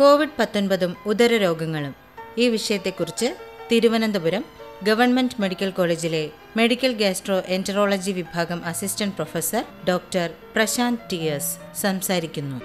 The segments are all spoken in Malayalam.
കോവിഡ് പത്തൊൻപതും ഉദരരോഗങ്ങളും. ഈ വിഷയത്തെക്കുറിച്ച് തിരുവനന്തപുരം ഗവൺമെന്റ് മെഡിക്കൽ കോളേജിലെ മെഡിക്കൽ ഗാസ്ട്രോ എന്ററോളജി വിഭാഗം assistant professor doctor Prashanth T സംസാരിക്കുന്നു.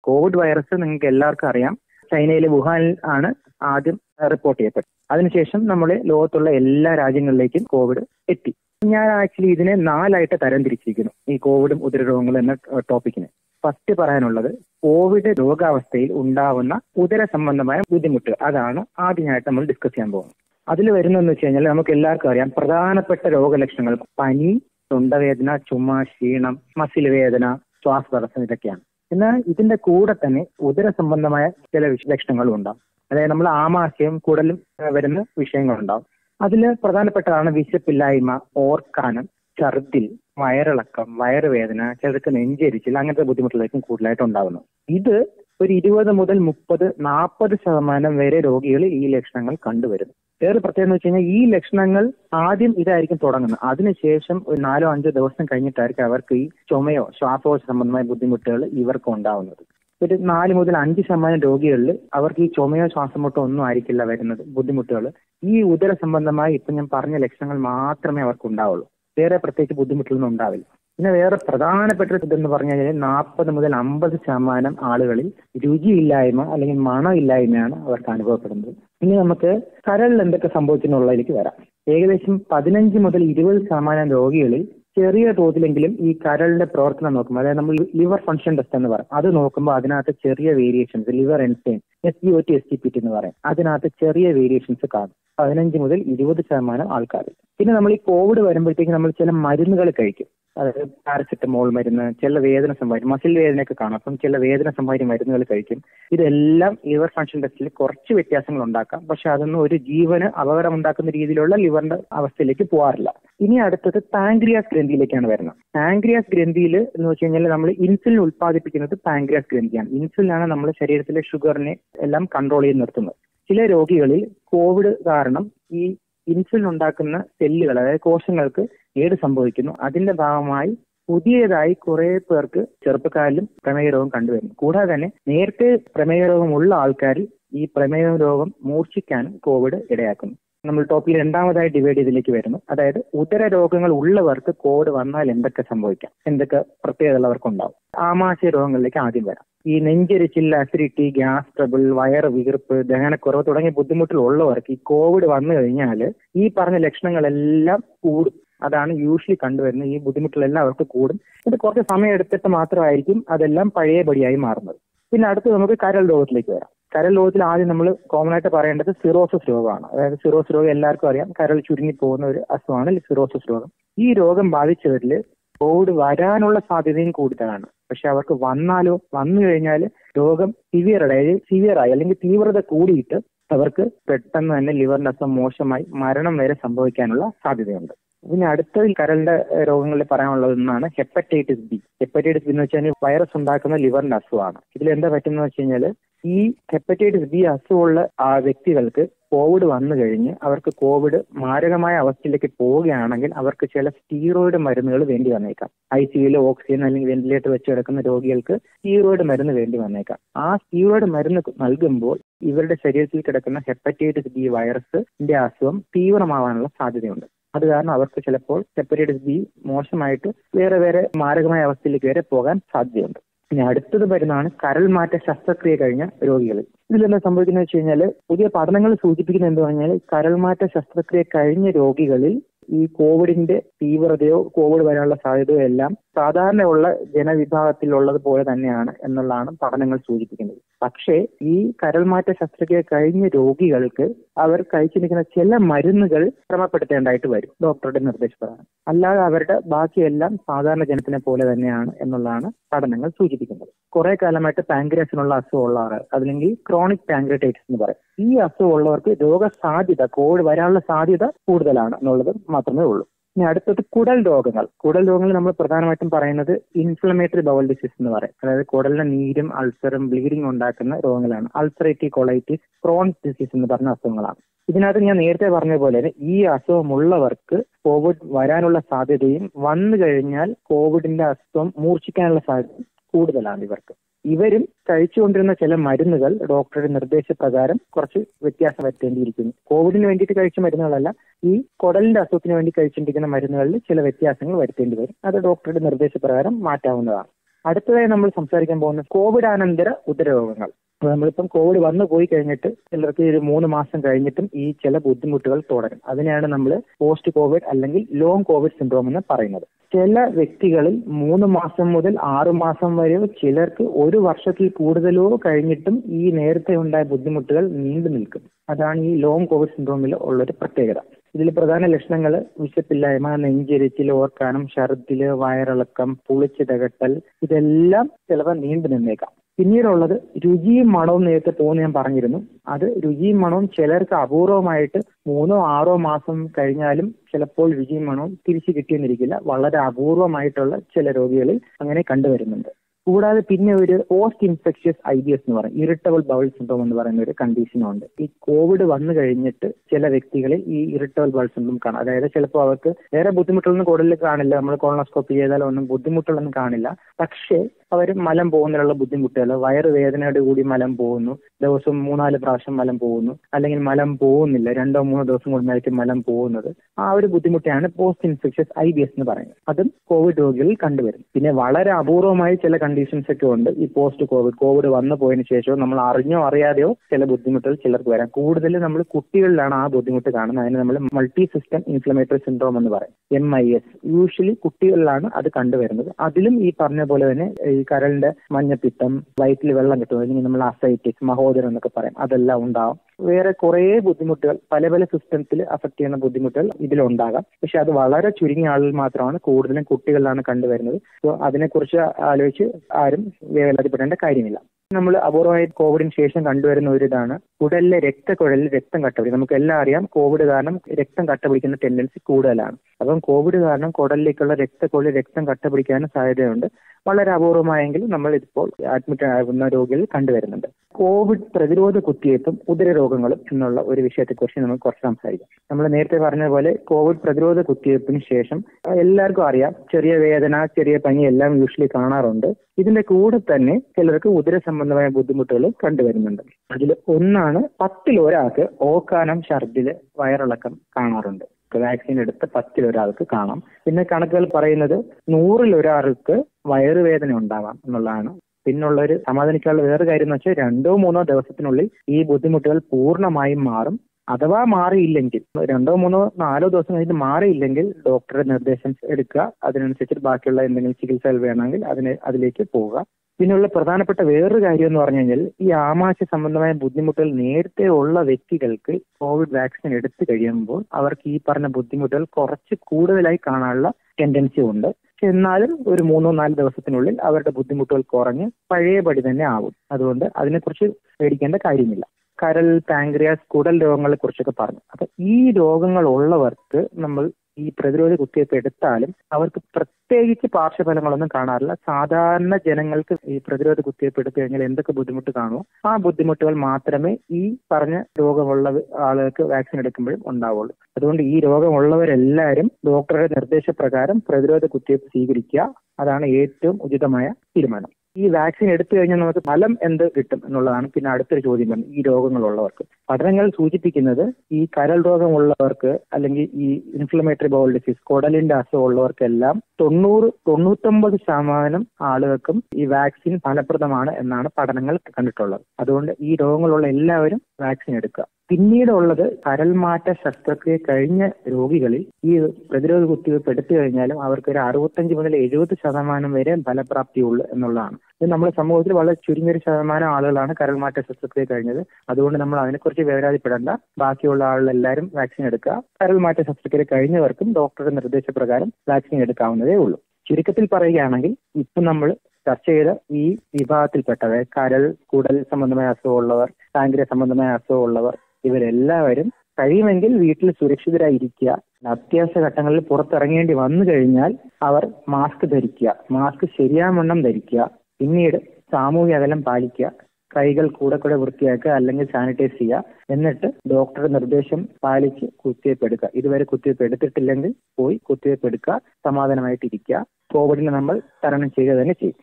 കോവിഡ് വൈറസ് നിങ്ങൾക്ക് എല്ലാവർക്കും അറിയാം. ചൈനയിലെ വുഹാനിൽ ആണ് ആദ്യം റിപ്പോർട്ട് ചെയ്യപ്പെട്ടത്. അതിനുശേഷം നമ്മൾ ലോകത്തുള്ള എല്ലാ രാജ്യങ്ങളിലേക്കും കോവിഡ് എത്തി. ഞാൻ ആക്ച്വലി ഇതിനെ നാലായിട്ട് തരം തിരിച്ചിരിക്കുന്നു ഈ കോവിഡും ഉദരരോഗങ്ങളും എന്ന ടോപ്പിക്കിന് ഫസ്റ്റ് പറയാനുള്ളത് കോവിഡ് രോഗാവസ്ഥയിൽ ഉണ്ടാവുന്ന ഉദര സംബന്ധമായ ബുദ്ധിമുട്ട്. അതാണ് ആദ്യമായിട്ട് നമ്മൾ ഡിസ്കസ് ചെയ്യാൻ പോകുന്നത്. അതിൽ വരുന്നതെന്ന് വെച്ച് കഴിഞ്ഞാൽ നമുക്ക് എല്ലാവർക്കും അറിയാം പ്രധാനപ്പെട്ട രോഗലക്ഷണങ്ങൾ പനി തൊണ്ടവേദന ചുമ ക്ഷീണം മസിൽ വേദന ശ്വാസതടസ്സം ഇതൊക്കെയാണ്. എന്നാൽ ഇതിന്റെ കൂടെ തന്നെ ഉദര സംബന്ധമായ ചില ലക്ഷണങ്ങളും ഉണ്ടാവും. അതായത് നമ്മൾ ആമാശയം കൂടുതലും വരുന്ന വിഷയങ്ങളുണ്ടാവും. അതിൽ പ്രധാനപ്പെട്ടതാണ് വിശപ്പില്ലായ്മ ഓർക്കാനം ഛർദിൽ വയറിളക്കം വയറുവേദന ചിലർക്ക് നെഞ്ചരിച്ചിൽ അങ്ങനത്തെ ബുദ്ധിമുട്ടിലേക്കും കൂടുതലായിട്ട് ഉണ്ടാകുന്നു ഇത് ഒരു ഇരുപത് മുതൽ മുപ്പത് നാൽപ്പത് ശതമാനം വരെ രോഗികൾ ഈ ലക്ഷണങ്ങൾ കണ്ടുവരുന്നു. വേറെ പ്രത്യേകത എന്ന് വെച്ച് കഴിഞ്ഞാൽ ഈ ലക്ഷണങ്ങൾ ആദ്യം ഇതായിരിക്കും തുടങ്ങുന്നത്. അതിനുശേഷം ഒരു നാലോ അഞ്ചോ ദിവസം കഴിഞ്ഞിട്ടായിരിക്കും അവർക്ക് ഈ ചുമയോ ശ്വാസകോശ സംബന്ധമായ ബുദ്ധിമുട്ടുകൾ ഇവർക്ക് ഉണ്ടാവുന്നത് ഒരു നാല് മുതൽ അഞ്ച് ശതമാനം രോഗികളിൽ അവർക്ക് ഈ ചുമയോ ശ്വാസമുട്ടോ ഒന്നും ആയിരിക്കില്ല വരുന്നത് ബുദ്ധിമുട്ടുകൾ. ഈ ഉദര സംബന്ധമായി ഇപ്പൊ ഞാൻ പറഞ്ഞ ലക്ഷണങ്ങൾ മാത്രമേ അവർക്ക് ഉണ്ടാവുള്ളൂ. വേറെ പ്രത്യേകിച്ച് ബുദ്ധിമുട്ടുകളൊന്നും ഉണ്ടാവില്ല. പിന്നെ വേറെ പ്രധാനപ്പെട്ട ഇതെന്ന് പറഞ്ഞു കഴിഞ്ഞാൽ നാൽപ്പത് മുതൽ അമ്പത് ശതമാനം ആളുകളിൽ രുചിയില്ലായ്മ അല്ലെങ്കിൽ മണമില്ലായ്മയാണ് അവർക്ക് അനുഭവപ്പെടുന്നത്. ഇനി നമുക്ക് കരളിൽ എന്തൊക്കെ സംഭവിച്ചെന്നുള്ളതിലേക്ക് വരാം. ഏകദേശം പതിനഞ്ച് മുതൽ ഇരുപത് ശതമാനം രോഗികളിൽ ചെറിയ തോതിലെങ്കിലും ഈ കരളിന്റെ പ്രവർത്തനം നോക്കുമ്പോൾ അതായത് നമ്മൾ ലിവർ ഫംഗ്ഷൻ ടെസ്റ്റ് എന്ന് പറയും. അത് നോക്കുമ്പോൾ അതിനകത്ത് ചെറിയ variations liver enzyme S G O T S G P T എന്ന് പറയും. അതിനകത്ത് ചെറിയ വേരിയേഷൻസ് കാണും. പതിനഞ്ച് മുതൽ ഇരുപത് ശതമാനം ആൾക്കാർ പിന്നെ നമ്മൾ ഈ കോവിഡ് വരുമ്പോഴത്തേക്ക് നമ്മൾ ചില മരുന്നുകൾ കഴിക്കും. അതായത് പാരസെറ്റമോൾ മരുന്ന് ചില വേദന സംഹാരി മസിൽ വേദനയൊക്കെ കാണും. അപ്പം ചില വേദന സംഹാരി മരുന്നുകൾ കഴിക്കും. ഇതെല്ലാം ലിവർ ഫങ്ഷൻ ടെസ്റ്റിൽ കുറച്ച് വ്യത്യാസങ്ങൾ ഉണ്ടാക്കാം. പക്ഷെ അതൊന്നും ഒരു ജീവന് അപകടം ഉണ്ടാക്കുന്ന രീതിയിലുള്ള ലിവറിന്റെ അവസ്ഥയിലേക്ക് പോകാറില്ല ഇനി അടുത്തത് പാങ്ക്രിയാസ് ഗ്രന്ഥിയിലേക്കാണ് വരുന്നത്. പാങ്ക്രിയാസ് ഗ്രന്ഥിയിൽ എന്ന് വെച്ച് കഴിഞ്ഞാൽ നമ്മൾ ഇൻസുലിൻ ഉൽപ്പാദിപ്പിക്കുന്നത് പാങ്ക്രിയാസ് ഗ്രന്ഥിയാണ്. ഇൻസുലിനാണ് നമ്മുടെ ശരീരത്തിലെ ഷുഗറിനെ എല്ലാം കൺട്രോൾ ചെയ്ത് നിർത്തുന്നത്. ചില രോഗികളിൽ കോവിഡ് കാരണം ഈ ഇൻസുലിൻ ഉണ്ടാക്കുന്ന സെല്ലുകൾ അതായത് കോശങ്ങൾക്ക് കേട് സംഭവിക്കുന്നു. അതിന്റെ ഭാഗമായി പുതിയതായി കുറെ പേർക്ക് ചെറുപ്പക്കാരിലും പ്രമേയ രോഗം കണ്ടുവരുന്നു. കൂടാതെ തന്നെ നേരത്തെ പ്രമേയ രോഗമുള്ള ആൾക്കാരിൽ ഈ പ്രമേയ രോഗം മൂർച്ഛിക്കാനും കോവിഡ് ഇടയാക്കുന്നു. നമ്മൾ ടോപ്പിൽ രണ്ടാമതായി ഡിവൈഡ് ചെയ്തിലേക്ക് വരുന്നു. അതായത് ഉദര രോഗങ്ങൾ ഉള്ളവർക്ക് കോഡ് വന്നാൽ എന്തൊക്കെ സംഭവിക്കാം? എന്തൊക്കെ പ്രത്യേകത ഉള്ളവർക്കുണ്ടാവും ആമാശയ രോഗങ്ങളിലേക്ക് ആദ്യം വരാം. ഈ നെഞ്ചരിച്ചിൽ അസിഡിറ്റി ഗ്യാസ് ട്രബിൾ വയറ് വീർപ്പ് ദഹനക്കുറവ് തുടങ്ങിയ ബുദ്ധിമുട്ടിൽ ഉള്ളവർക്ക് ഈ കോവിഡ് വന്നു കഴിഞ്ഞാൽ ഈ പറഞ്ഞ ലക്ഷണങ്ങളെല്ലാം കൂടും. അതാണ് യൂഷ്വലി കണ്ടുവരുന്നത് ഈ ബുദ്ധിമുട്ടിലെല്ലാം അവർക്ക് കൂടും. ഇത് കുറച്ച് സമയം എടുത്തിട്ട് മാത്രമായിരിക്കും അതെല്ലാം പഴയപടിയായി മാറുന്നത്. പിന്നെ അടുത്ത് നമുക്ക് കരൾ രോഗത്തിലേക്ക് വരാം. കരൾ രോഗത്തിൽ ആദ്യം നമ്മൾ കോമൺ ആയിട്ട് പറയേണ്ടത് സിറോസിസ് രോഗമാണ്. അതായത് സിറോസ് രോഗം എല്ലാവർക്കും അറിയാം. കരൾ ചുരുങ്ങി പോകുന്ന ഒരു അസുഖമാണ് സിറോസിസ് രോഗം. ഈ രോഗം ബാധിച്ചവരിൽ കോവിഡ് വരാനുള്ള സാധ്യതയും കൂടുതലാണ് പക്ഷെ അവർക്ക് വന്നാലോ വന്നു കഴിഞ്ഞാൽ രോഗം സിവിയർ അതായത് സിവിയർ ആയി അല്ലെങ്കിൽ തീവ്രത കൂടിയിട്ട് അവർക്ക് പെട്ടെന്ന് തന്നെ ലിവറിന്റെ അസുഖം മോശമായി മരണം വരെ സംഭവിക്കാനുള്ള സാധ്യതയുണ്ട്. പിന്നെ അടുത്ത കരളുടെ രോഗങ്ങളിൽ പറയാനുള്ളത് എന്നാണ് ഹെപ്പറ്റൈറ്റിസ് ബി. ഹെപ്പറ്റൈറ്റിസ് ബി എന്ന് വെച്ചാൽ വൈറസ് ഉണ്ടാക്കുന്ന ലിവറിന്റെ അസുഖമാണ്. ഇതിൽ എന്താ പറ്റുന്നത് വെച്ച് കഴിഞ്ഞാൽ ഈ ഹെപ്പറ്റൈറ്റിസ് ബി അസുഖമുള്ള ആ വ്യക്തികൾക്ക് കോവിഡ് വന്നു കഴിഞ്ഞ് അവർക്ക് കോവിഡ് മാരകമായ അവസ്ഥയിലേക്ക് പോവുകയാണെങ്കിൽ അവർക്ക് ചില സ്റ്റീറോയിഡ് മരുന്നുകൾ വേണ്ടി വന്നേക്കാം. ഐ സിയുയിൽ ഓക്സിജൻ അല്ലെങ്കിൽ വെന്റിലേറ്റർ വെച്ച് കിടക്കുന്ന രോഗികൾക്ക് സ്റ്റീറോയിഡ് മരുന്ന് വേണ്ടി വന്നേക്കാം. ആ സ്റ്റീറോയിഡ് മരുന്ന് നൽകുമ്പോൾ ഇവരുടെ ശരീരത്തിൽ കിടക്കുന്ന ഹെപ്പറ്റൈറ്റിസ് ബി വൈറസിന്റെ അസുഖം തീവ്രമാവാനുള്ള സാധ്യതയുണ്ട്. അത് കാരണം അവർക്ക് ചിലപ്പോൾ ഹെപ്പറ്റൈറ്റിസ് ബി മോശമായിട്ട് വേറെ വേറെ മാരകമായ അവസ്ഥയിലേക്ക് വരെ പോകാൻ സാധ്യതയുണ്ട്. ഇനി അടുത്തത് വരുന്നതാണ് കരൾ മാറ്റ ശസ്ത്രക്രിയ കഴിഞ്ഞ രോഗികൾ. ഇതിലെന്താ സംഭവിക്കുന്നത് വെച്ച് കഴിഞ്ഞാൽ പുതിയ പഠനങ്ങൾ സൂചിപ്പിക്കുന്നത് എന്ന് പറഞ്ഞാൽ കരൾമാറ്റ ശസ്ത്രക്രിയ കഴിഞ്ഞ രോഗികളിൽ ഈ കോവിഡിന്റെ തീവ്രതയോ കോവിഡ് വരാനുള്ള സാധ്യതയോ എല്ലാം സാധാരണയുള്ള ജനവിഭാഗത്തിലുള്ളത് പോലെ തന്നെയാണ് എന്നുള്ളതാണ് പഠനങ്ങൾ സൂചിപ്പിക്കുന്നത്. പക്ഷേ ഈ കരൾമാറ്റ ശസ്ത്രക്രിയ കഴിഞ്ഞ രോഗികൾക്ക് അവർ കഴിച്ചിരിക്കുന്ന ചില മരുന്നുകൾ ക്രമപ്പെടുത്തേണ്ടതായിട്ട് വരും ഡോക്ടറുടെ നിർദ്ദേശപ്രകാരം. അല്ലാതെ അവരുടെ ബാക്കിയെല്ലാം സാധാരണ ജനത്തിനെ പോലെ തന്നെയാണ് എന്നുള്ളതാണ് പഠനങ്ങൾ സൂചിപ്പിക്കുന്നത്. കുറെ കാലമായിട്ട് പാങ്ക്രിയാസിനുള്ള അസുഖമുള്ള ആൾ അതല്ലെങ്കിൽ ക്രോണിക് പാങ്ക്രറ്റൈറ്റിസ് എന്ന് പറയും. ഈ അസുഖമുള്ളവർക്ക് രോഗസാധ്യത കോവിഡ് വരാനുള്ള സാധ്യത കൂടുതലാണ് എന്നുള്ളത് മാത്രമേ ഉള്ളൂ. ഇനി അടുത്തത് കുടൽ രോഗങ്ങൾ. കുടൽ രോഗങ്ങൾ നമ്മൾ പ്രധാനമായിട്ടും പറയുന്നത് ഇൻഫ്ലമേറ്ററി ബവൽ ഡിസീസ് എന്ന് പറയും. അതായത് കുടലിന്റെ നീരും അൾസറും ബ്ലീഡിംഗ് ഉണ്ടാക്കുന്ന രോഗങ്ങളാണ്. അൾസറേറ്റീവ് കൊളൈറ്റിസ് ക്രോൺസ് ഡിസീസ് എന്ന് പറഞ്ഞ അസുഖങ്ങളാണ്. ഇതിനകത്ത് ഞാൻ നേരത്തെ പറഞ്ഞ പോലെ തന്നെ ഈ അസുഖമുള്ളവർക്ക് കോവിഡ് വരാനുള്ള സാധ്യതയും വന്നു കഴിഞ്ഞാൽ കോവിഡിന്റെ അസുഖം മൂർച്ഛിക്കാനുള്ള സാധ്യത കൂടുതലാണ് ഇവർക്ക്. ഇവരും കഴിച്ചുകൊണ്ടിരുന്ന ചില മരുന്നുകൾ ഡോക്ടറുടെ നിർദ്ദേശപ്രകാരം കുറച്ച് വ്യത്യാസം വരുത്തേണ്ടിയിരിക്കുന്നു. കോവിഡിന് വേണ്ടിയിട്ട് കഴിച്ച മരുന്നുകളല്ല ഈ കുടലിന്റെ അസുഖത്തിന് വേണ്ടി കഴിച്ചുകൊണ്ടിരിക്കുന്ന മരുന്നുകളിൽ ചില വ്യത്യാസങ്ങൾ വരുത്തേണ്ടി വരും. അത് ഡോക്ടറുടെ നിർദ്ദേശപ്രകാരം മാറ്റാവുന്നതാണ്. അടുത്തതായി നമ്മൾ സംസാരിക്കാൻ പോകുന്ന കോവിഡാനന്തര ഉദരരോഗങ്ങൾ. ഉദരോഗങ്ങൾ നമ്മളിപ്പം കോവിഡ് വന്നു പോയി കഴിഞ്ഞിട്ട് ചിലർക്ക് ഒരു മൂന്ന് മാസം കഴിഞ്ഞിട്ടും ഈ ചില ബുദ്ധിമുട്ടുകൾ തുടരും. അതിനെയാണ് നമ്മൾ പോസ്റ്റ് കോവിഡ് അല്ലെങ്കിൽ ലോങ് കോവിഡ് സിൻഡ്രോം എന്ന് പറയുന്നത്. ചില വ്യക്തികളിൽ മൂന്ന് മാസം മുതൽ ആറു മാസം വരെയോ ചിലർക്ക് ഒരു വർഷത്തിൽ കൂടുതലോ കഴിഞ്ഞിട്ടും ഈ നേരത്തെ ഉണ്ടായ ബുദ്ധിമുട്ടുകൾ നീണ്ടു നിൽക്കും. അതാണ് ഈ ലോങ് കോവിഡ് സിൻഡ്രോമിൽ ഉള്ളൊരു പ്രത്യേകത. ഇതിൽ പ്രധാന ലക്ഷണങ്ങൾ വിശപ്പില്ലായ്മ നെഞ്ചെരിച്ചിൽ ഓർക്കാനും ഛർദിൽ വയറിളക്കം പുളിച്ചു തകട്ടൽ ഇതെല്ലാം ചിലപ്പോൾ നീണ്ടു നിന്നേക്കാം. പിന്നീടുള്ളത് രുചിയും മണവും നേരത്തെ പോകുന്ന ഞാൻ പറഞ്ഞിരുന്നു. അത് രുചിയും മണവും ചിലർക്ക് അപൂർവമായിട്ട് മൂന്നോ ആറോ മാസം കഴിഞ്ഞാലും ചിലപ്പോൾ രുചിയും മണവും തിരിച്ചു കിട്ടിയെന്നിരിക്കില്ല. വളരെ അപൂർവമായിട്ടുള്ള ചില രോഗികളിൽ അങ്ങനെ കണ്ടുവരുന്നുണ്ട്. കൂടാതെ പിന്നെ ഒരു post infectious I B S എന്ന് പറയും. ഇറിറ്റബിൾ ബൗൾ സിൻഡ്രോം എന്ന് പറയുന്ന ഒരു കണ്ടീഷനും ഉണ്ട്. ഈ കോവിഡ് വന്നു കഴിഞ്ഞിട്ട് ചില വ്യക്തികളിൽ ഈ ഇറിറ്റബിൾ ബൗൾ സിൻഡ്രോം കാണാം. അതായത് ചിലപ്പോൾ അവർക്ക് വേറെ ബുദ്ധിമുട്ടുകളൊന്നും കൂടുതൽ കാണില്ല. നമ്മൾ കോളോസ്കോപ്പി ചെയ്താലോ ഒന്നും ബുദ്ധിമുട്ടുകളൊന്നും കാണില്ല. പക്ഷേ അവർ മലം പോകുന്നതിനുള്ള ബുദ്ധിമുട്ടുകൾ വയറുവേദനയോട് കൂടി മലം പോകുന്നു ദിവസം മൂന്നാൽ പ്രാവശ്യം മലം പോകുന്നു അല്ലെങ്കിൽ മലം പോകുന്നില്ല രണ്ടോ മൂന്നോ ദിവസം കൂടുന്നതായിരിക്കും മലം പോകുന്നത്. ആ ഒരു ബുദ്ധിമുട്ടാണ് post infectious I B S എന്ന് പറയുന്നത്. അതും കോവിഡ് രോഗികളിൽ കണ്ടുവരുന്നു. പിന്നെ വളരെ അപൂർവമായി ചില കണ്ടീഷൻസ് ഒക്കെ ഉണ്ട്. ഈ പോസ്റ്റ് കോവിഡ് കോവിഡ് വന്നു പോയതിനു ശേഷവും നമ്മൾ അറിഞ്ഞോ അറിയാതെയോ ചില ബുദ്ധിമുട്ടുകൾ ചിലർക്ക് വരാം. കൂടുതൽ നമ്മൾ കുട്ടികളിലാണ് ആ ബുദ്ധിമുട്ട് കാണുന്നത്. അതിന് നമ്മൾ മൾട്ടി സിസ്റ്റം ഇൻഫ്ലമേറ്ററി സിൻഡ്രോം എന്ന് പറയും. എം ഐ എസ് യൂഷ്വലി കുട്ടികളിലാണ് അത് കണ്ടുവരുന്നത്. അതിലും ഈ പറഞ്ഞ പോലെ തന്നെ ഈ കരളിന്റെ മഞ്ഞപ്പിത്തം വയറ്റിൽ വെള്ളം കിട്ടും അല്ലെങ്കിൽ നമ്മൾ അസൈറ്റിക് മഹോദരം എന്നൊക്കെ പറയും. അതെല്ലാം ഉണ്ടാവും. വേറെ കുറേ ബുദ്ധിമുട്ടുകൾ പല പല സിസ്റ്റത്തിൽ അഫക്ട് ചെയ്യുന്ന ബുദ്ധിമുട്ടുകൾ ഇതിലുണ്ടാകാം. പക്ഷെ അത് വളരെ ചുരുങ്ങിയ ആളുകൾ മാത്രമാണ് കൂടുതലും കുട്ടികളിലാണ് കണ്ടുവരുന്നത്. സോ അതിനെക്കുറിച്ച് ആലോചിച്ച് ആരും വേവലാതിപ്പെടേണ്ട കാര്യമില്ല. നമ്മൾ അപൂർവമായി കോവിഡിന് ശേഷം കണ്ടുവരുന്ന ഒരു ഇതാണ് കുടലിലെ രക്തക്കുഴലിൽ രക്തം കട്ടപിടിക്കും നമുക്ക് എല്ലാം അറിയാം കോവിഡ് കാരണം രക്തം കട്ടപിടിക്കുന്ന ടെൻഡൻസി കൂടുതലാണ്. അപ്പം കോവിഡ് കാരണം കുടലിലേക്കുള്ള രക്തക്കൊള്ളി രക്തം കട്ട പിടിക്കാനും സാധ്യതയുണ്ട്. വളരെ അപൂർവമായെങ്കിലും നമ്മൾ ഇപ്പോൾ അഡ്മിറ്റ് ആകുന്ന രോഗികളിൽ കണ്ടുവരുന്നുണ്ട്. കോവിഡ് പ്രതിരോധ കുത്തിവയ്പ്പും ഉദര രോഗങ്ങളും എന്നുള്ള ഒരു വിഷയത്തെക്കുറിച്ച് നമുക്ക് കുറച്ച് സംസാരിക്കാം. നമ്മൾ നേരത്തെ പറഞ്ഞ പോലെ കോവിഡ് പ്രതിരോധ കുത്തിവയ്പ്പിന് ശേഷം എല്ലാവർക്കും അറിയാം ചെറിയ വേദന ചെറിയ പനി എല്ലാം യൂഷ്വലി കാണാറുണ്ട്. ഇതിന്റെ കൂടെ തന്നെ ചിലർക്ക് ഉദര സംബന്ധമായ ബുദ്ധിമുട്ടുകൾ കണ്ടുവരുന്നുണ്ട്. അതിൽ ഒന്നാണ് പത്തിൽ ഒരാൾക്ക് ഓക്കാനം ഛർദിൽ വയറിളക്കം കാണാറുണ്ട്. വാക്സിൻ എടുത്ത് പത്തിൽ ഒരാൾക്ക് കാണാം. പിന്നെ കണക്കുകൾ പറയുന്നത് നൂറിൽ ഒരാൾക്ക് വയറുവേദന ഉണ്ടാവാം എന്നുള്ളതാണ്. പിന്നുള്ള ഒരു സമാധാനിക്കാനുള്ള വേറെ കാര്യം എന്ന് വെച്ചാൽ രണ്ടോ മൂന്നോ ദിവസത്തിനുള്ളിൽ ഈ ബുദ്ധിമുട്ടുകൾ പൂർണമായും മാറും. അഥവാ മാറിയില്ലെങ്കിൽ രണ്ടോ മൂന്നോ നാലോ ദിവസം കഴിഞ്ഞിട്ട് മാറിയില്ലെങ്കിൽ ഡോക്ടറുടെ നിർദ്ദേശം എടുക്കുക. അതിനനുസരിച്ച് ബാക്കിയുള്ള എന്തെങ്കിലും ചികിത്സകൾ വേണമെങ്കിൽ അതിന് അതിലേക്ക് പോവുക. പിന്നെയുള്ള പ്രധാനപ്പെട്ട വേറൊരു കാര്യം എന്ന് പറഞ്ഞു കഴിഞ്ഞാൽ ഈ ആമാശയ സംബന്ധമായ ബുദ്ധിമുട്ടുകൾ നേരത്തെ ഉള്ള വ്യക്തികൾക്ക് കോവിഡ് വാക്സിൻ എടുത്തു കഴിയുമ്പോൾ അവർക്ക് ഈ പറഞ്ഞ ബുദ്ധിമുട്ടുകൾ കുറച്ച് കൂടുതലായി കാണാനുള്ള ടെൻഡൻസി ഉണ്ട്. എന്നാലും ഒരു മൂന്നോ നാല് ദിവസത്തിനുള്ളിൽ അവരുടെ ബുദ്ധിമുട്ടുകൾ കുറഞ്ഞ് പഴയപടി തന്നെ ആവും. അതുകൊണ്ട് അതിനെക്കുറിച്ച് പേടിക്കേണ്ട കാര്യമില്ല. കരൾ പാങ്ക്രിയാസ് കുടൽ രോഗങ്ങളെ കുറിച്ചൊക്കെ പറഞ്ഞു. അപ്പൊ ഈ രോഗങ്ങൾ ഉള്ളവർക്ക് നമ്മൾ ഈ പ്രതിരോധ കുത്തിവയ്പ്പ് എടുത്താലും അവർക്ക് പ്രത്യേകിച്ച് പാർശ്വഫലങ്ങളൊന്നും കാണാറില്ല. സാധാരണ ജനങ്ങൾക്ക് ഈ പ്രതിരോധ കുത്തിവയ്പ്പ് എടുത്തു കഴിഞ്ഞാൽ എന്തൊക്കെ ബുദ്ധിമുട്ട് കാണുമോ ആ ബുദ്ധിമുട്ടുകൾ മാത്രമേ ഈ പറഞ്ഞ രോഗമുള്ള ആളുകൾക്ക് വാക്സിൻ എടുക്കുമ്പോഴും ഉണ്ടാവുള്ളൂ. അതുകൊണ്ട് ഈ രോഗമുള്ളവരെല്ലാവരും ഡോക്ടറുടെ നിർദ്ദേശപ്രകാരം പ്രതിരോധ കുത്തിവയ്പ്പ് സ്വീകരിക്കുക. അതാണ് ഏറ്റവും ഉചിതമായ തീരുമാനം. ഈ വാക്സിൻ എടുത്തു കഴിഞ്ഞാൽ നമുക്ക് ഫലം എന്ത് കിട്ടും എന്നുള്ളതാണ് പിന്നെ അടുത്തൊരു ചോദ്യം ഈ രോഗങ്ങളുള്ളവർക്ക്. പഠനങ്ങൾ സൂചിപ്പിക്കുന്നത് ഈ കരൾ രോഗമുള്ളവർക്ക് അല്ലെങ്കിൽ ഈ ഇൻഫ്ലമേറ്ററി ബൗൾ ഡിസീസ് കുടലിന്റെ അസുഖമുള്ളവർക്കെല്ലാം തൊണ്ണൂറ് തൊണ്ണൂറ്റൊമ്പത് ശതമാനം ആളുകൾക്കും ഈ വാക്സിൻ ഫലപ്രദമാണ് എന്നാണ് പഠനങ്ങൾ കണ്ടിട്ടുള്ളത്. അതുകൊണ്ട് ഈ രോഗങ്ങളുള്ള എല്ലാവരും വാക്സിൻ എടുക്കുക. പിന്നീടുള്ളത് കരൾമാറ്റ ശസ്ത്രക്രിയ കഴിഞ്ഞ രോഗികളിൽ ഈ പ്രതിരോധ കുത്തിവെപ്പ് എടുത്തു കഴിഞ്ഞാലും അവർക്ക് ഒരു അറുപത്തഞ്ച് മുതൽ എഴുപത് ശതമാനം വരെ ഫലപ്രാപ്തിയുള്ളൂ എന്നുള്ളതാണ്. ഇത് നമ്മുടെ സമൂഹത്തിൽ വളരെ ചുരുങ്ങിയൊരു ശതമാനം ആളുകളാണ് കരൾമാറ്റ ശസ്ത്രക്രിയ കഴിഞ്ഞത്. അതുകൊണ്ട് നമ്മൾ അതിനെക്കുറിച്ച് വിവരാതിപ്പെടേണ്ട. ബാക്കിയുള്ള ആളുകളെല്ലാവരും വാക്സിൻ എടുക്കുക. കരൾമാറ്റ ശസ്ത്രക്രിയ കഴിഞ്ഞവർക്കും ഡോക്ടറുടെ നിർദ്ദേശപ്രകാരം വാക്സിൻ എടുക്കാവുന്നതേ ഉള്ളൂ. ചുരുക്കത്തിൽ പറയുകയാണെങ്കിൽ ഇപ്പം നമ്മൾ ചർച്ച ചെയ്ത ഈ വിഭാഗത്തിൽപ്പെട്ട അതായത് കരൾ കുടൽ സംബന്ധമായ അസുഖമുള്ളവർ പാങ്ക്രിയ സംബന്ധമായ അസുഖമുള്ളവർ ഇവരെല്ലാവരും കഴിയുമെങ്കിൽ വീട്ടിൽ സുരക്ഷിതരായിരിക്കുക. അത്യാവശ്യ ഘട്ടങ്ങളിൽ പുറത്തിറങ്ങേണ്ടി വന്നു കഴിഞ്ഞാൽ അവർ മാസ്ക് ധരിക്കുക. മാസ്ക് ശരിയാവണ്ണം ധരിക്കുക. പിന്നീട് സാമൂഹിക അകലം പാലിക്കുക. കൈകൾ കൂടെ കൂടെ വൃത്തിയാക്കുക അല്ലെങ്കിൽ സാനിറ്റൈസ് ചെയ്യുക. എന്നിട്ട് ഡോക്ടറുടെ നിർദ്ദേശം പാലിച്ച് കുത്തിവയ്പ് എടുക്കുക ഇതുവരെ കുത്തിവയ്പ് എടുത്തിട്ടില്ലെങ്കിൽ പോയി കുത്തിവയ്പ് എടുക്കുക സമാധാനമായിട്ട് ഇരിക്കുക കോവിഡിനെ നമ്മൾ തരണം ചെയ്യുക തന്നെ ചെയ്യും.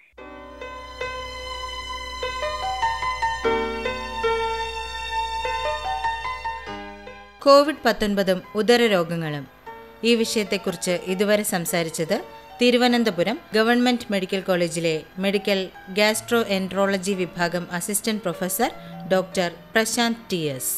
കോവിഡ് പത്തൊൻപതും ഉദരരോഗങ്ങളും. ഈ വിഷയത്തെക്കുറിച്ച് ഇതുവരെ സംസാരിച്ചത് തിരുവനന്തപുരം ഗവൺമെന്റ് മെഡിക്കൽ കോളേജിലെ മെഡിക്കൽ ഗാസ്ട്രോ എൻട്രോളജി വിഭാഗം assistant professor doctor Prashanth T S.